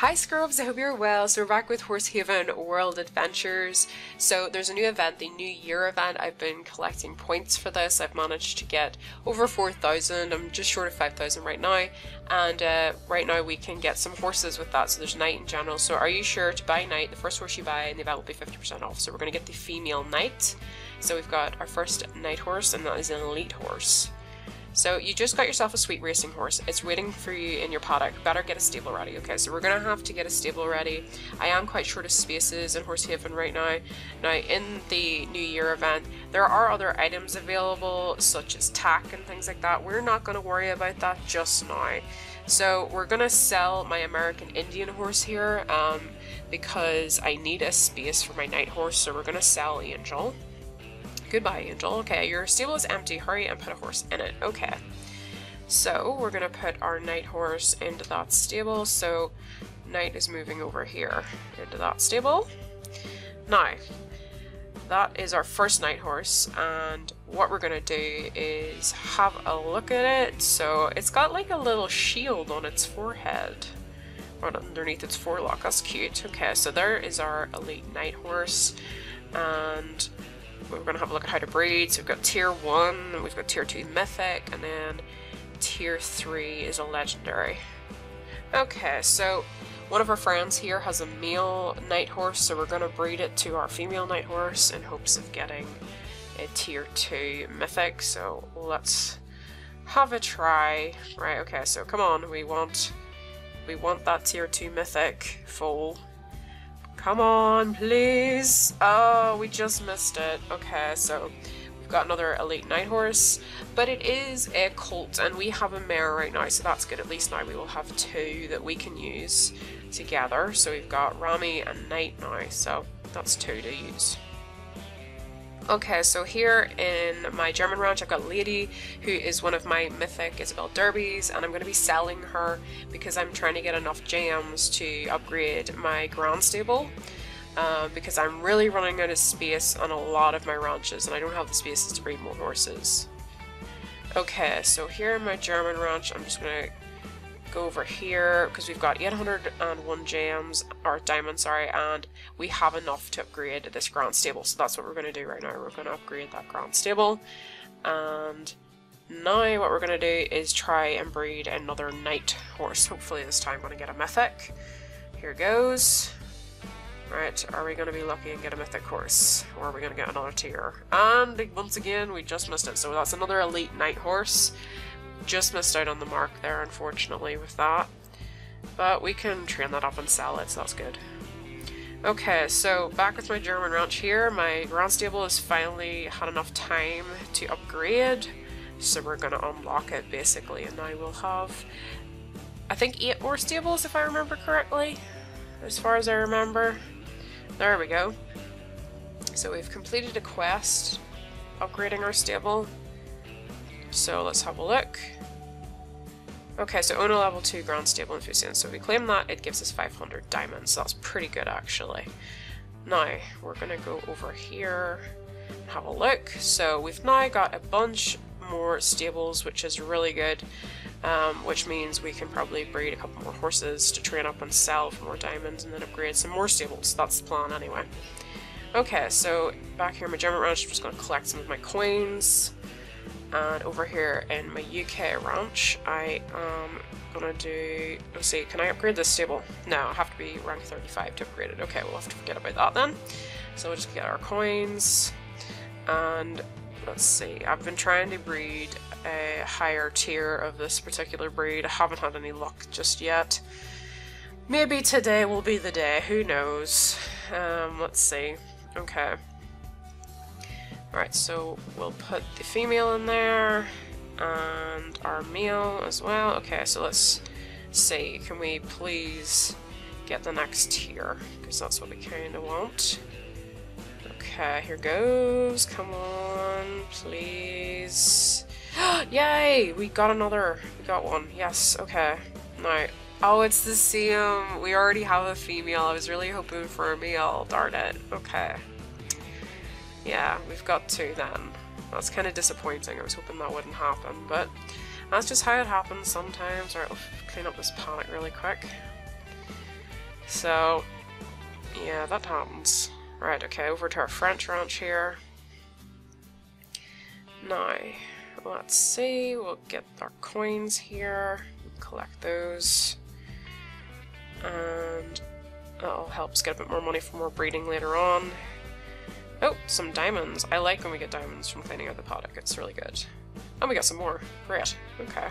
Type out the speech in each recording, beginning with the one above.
Hi Scrubs, I hope you're well. So we're back with Horsehaven World Adventures. So there's a new event, the New Year event. I've been collecting points for this. I've managed to get over 4,000. I'm just short of 5,000 right now. And uh, right now we can get some horses with that. So there's Knight in general. So are you sure to buy Knight? The first horse you buy in the event will be 50% off. So we're going to get the female Knight. So we've got our first Knight horse and that is an elite horse. So you just got yourself a sweet racing horse. It's waiting for you in your paddock. Better get a stable ready. Okay, so we're gonna have to get a stable ready. I am quite short of spaces in Horsehaven right now. Now in the New Year event, there are other items available such as tack and things like that. We're not gonna worry about that just now. So we're gonna sell my American Indian horse here um, because I need a space for my Knight horse. So we're gonna sell Angel. Goodbye, Angel. Okay, your stable is empty. Hurry and put a horse in it. Okay. So, we're going to put our Knight horse into that stable. So, Knight is moving over here into that stable. Now, that is our first Knight horse. And what we're to do is have a look at it. So, it's got like a little shield on its forehead. Right underneath its forelock. That's cute. Okay, so there is our elite Knight horse. And we're going to have a look at how to breed. So we've got tier 1, we've got tier 2 mythic, and then tier 3 is a legendary. Okay, so one of our friends here has a male Knight horse, so we're going to breed it to our female Knight horse in hopes of getting a tier 2 mythic. So let's have a try. Right, okay, so come on, we want we want that tier 2 mythic full Come on, please. Oh, we just missed it. Okay, so we've got another Elite Knight horse, but it is a colt, and we have a mare right now, so that's good. At least now we will have two that we can use together. So we've got Rami and Knight now, so that's two to use. Okay, so here in my German ranch, I've got Lady, who is one of my mythic Isabel Derbies, and I'm going to be selling her because I'm trying to get enough gems to upgrade my ground Stable. Uh, because I'm really running out of space on a lot of my ranches, and I don't have the spaces to breed more horses. Okay, so here in my German ranch, I'm just going to go over here because we've got 801 gems or diamonds sorry and we have enough to upgrade this grand stable so that's what we're going to do right now we're going to upgrade that grand stable and now what we're going to do is try and breed another knight horse hopefully this time I'm going to get a mythic here goes Right, are we going to be lucky and get a mythic horse? Or are we going to get another tier? And once again, we just missed it. So that's another elite knight horse. Just missed out on the mark there, unfortunately, with that. But we can train that up and sell it, so that's good. Okay, so back with my German ranch here. My Grand Stable has finally had enough time to upgrade. So we're going to unlock it, basically, and now we'll have, I think, eight more stables, if I remember correctly. As far as I remember. There we go. So we've completed a quest, upgrading our stable. So let's have a look. Okay, so own a level 2 ground Stable and Enthusiast. So if we claim that, it gives us 500 diamonds. That's pretty good, actually. Now, we're going to go over here and have a look. So we've now got a bunch more stables, which is really good. Um, which means we can probably breed a couple more horses to train up and sell for more diamonds and then upgrade some more stables. That's the plan anyway. Okay, so back here in my German ranch, I'm just going to collect some of my coins. And over here in my UK ranch, I am gonna do, let's see, can I upgrade this stable? No, I have to be rank 35 to upgrade it. Okay, we'll have to forget about that then. So we'll just get our coins, and let's see, I've been trying to breed a higher tier of this particular breed. I haven't had any luck just yet. Maybe today will be the day, who knows. Um, let's see. Okay. Alright, so we'll put the female in there and our male as well. Okay, so let's see. Can we please get the next tier? Because that's what we kind of want. Okay, here goes. Come on, please. Yay! We got another. We got one. Yes, okay. Alright. Oh, it's the same. We already have a female. I was really hoping for a male. Darn it. Okay. Yeah, we've got two then. That's kind of disappointing. I was hoping that wouldn't happen, but that's just how it happens sometimes. Alright, I'll clean up this palette really quick. So, yeah, that happens. Right, okay, over to our French ranch here. Now, let's see, we'll get our coins here, collect those, and that'll help us get a bit more money for more breeding later on. Oh, some diamonds. I like when we get diamonds from cleaning out the paddock, it's really good. And we got some more. Great. Okay.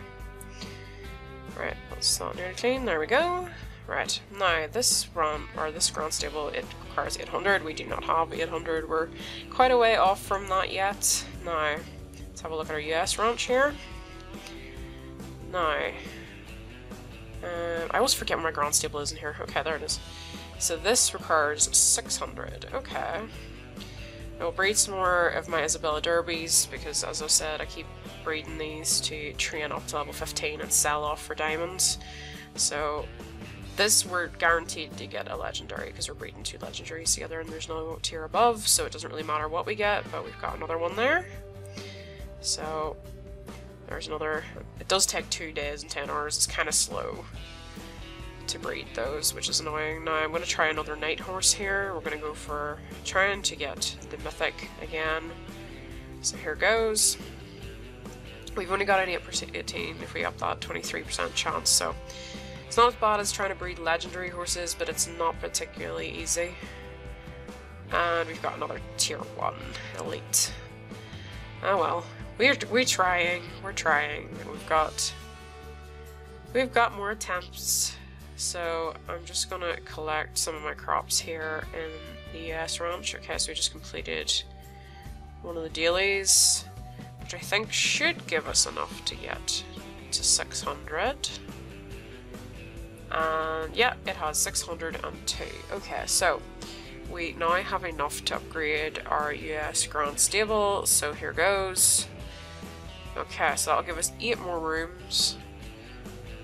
Right, let's not nearly clean. There we go. Right, now this run, or this ground stable, it requires 800. We do not have 800. We're quite a way off from that yet. Now, let's have a look at our US ranch here. Now, um, I always forget my ground stable is in here. Okay, there it is. So this requires 600. Okay. I will breed some more of my Isabella Derbies because, as I said, I keep breeding these to train up to level 15 and sell off for diamonds. So this we're guaranteed to get a legendary because we're breeding two legendaries together and there's no tier above, so it doesn't really matter what we get, but we've got another one there. So there's another. It does take two days and 10 hours. It's kind of slow to breed those, which is annoying. Now I'm going to try another Knight horse here. We're going to go for trying to get the mythic again. So here goes. We've only got an 8% if we up that 23% chance, so it's not as bad as trying to breed legendary horses, but it's not particularly easy. And we've got another tier 1 elite. Oh well. We're, we're trying. We're trying. We've got... We've got more attempts so I'm just gonna collect some of my crops here in the US ranch. Okay, so we just completed one of the dailies, which I think should give us enough to get to 600. And yeah, it has 602. Okay, so we now have enough to upgrade our US Grand Stable, so here goes. Okay, so that'll give us 8 more rooms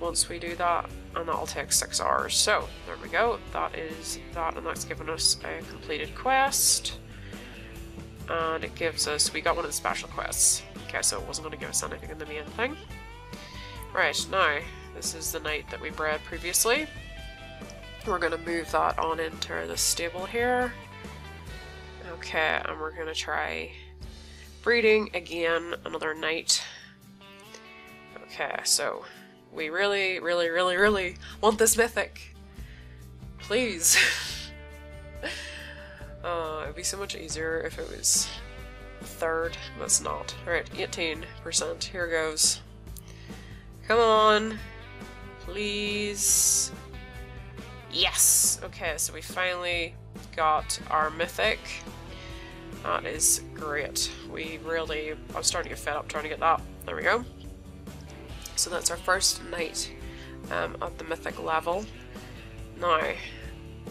once we do that and that'll take six hours. So there we go, that is that, and that's given us a completed quest. And it gives us, we got one of the special quests. Okay, so it wasn't going to give us anything in the main thing. Right, now, this is the Knight that we bred previously. We're going to move that on into the stable here. Okay, and we're going to try breeding again another Knight. Okay, so we really, really, really, really want this mythic. Please. uh, it'd be so much easier if it was third, but it's not. Alright, 18%. Here goes. Come on. Please. Yes! Okay, so we finally got our mythic. That is great. We really... I'm starting to get fed up trying to get that. There we go. So that's our first Knight um, at the mythic level. Now,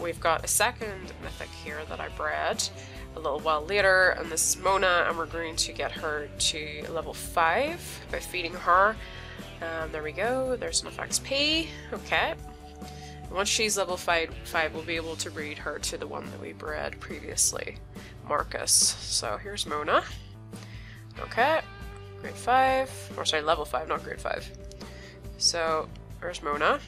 we've got a second mythic here that I bred a little while later, and this is Mona, and we're going to get her to level 5 by feeding her. And there we go, there's enough XP. Okay. Once she's level 5, five, we'll be able to breed her to the one that we bred previously, Marcus. So here's Mona. Okay, grade 5, or sorry, level 5, not grade 5. So, there's Mona.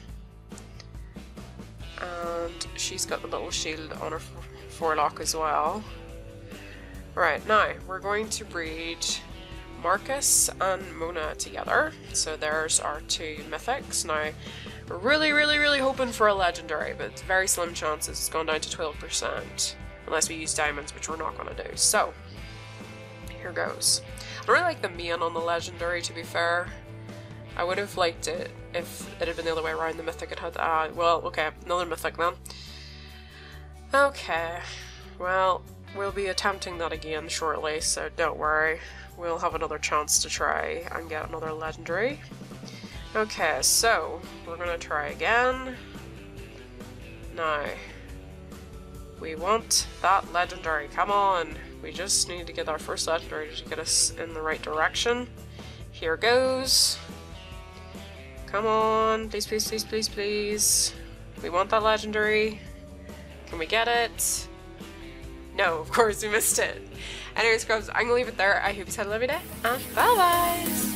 And she's got the little shield on her forelock as well. Right, now, we're going to breed Marcus and Mona together. So there's our two mythics. Now, we're really, really, really hoping for a legendary, but it's very slim chances it's gone down to 12%. Unless we use diamonds, which we're not going to do. So, here goes. I really like the mane on the legendary, to be fair. I would have liked it if it had been the other way around. The mythic had had. Uh, well, okay, another mythic then. Okay, well, we'll be attempting that again shortly, so don't worry. We'll have another chance to try and get another legendary. Okay, so we're gonna try again. Now, we want that legendary. Come on! We just need to get our first legendary to get us in the right direction. Here goes. Come on, please, please, please, please, please. We want that legendary. Can we get it? No, of course we missed it. Anyways, Scrubs, I'm gonna leave it there. I hope you had a lovely day, bye-bye!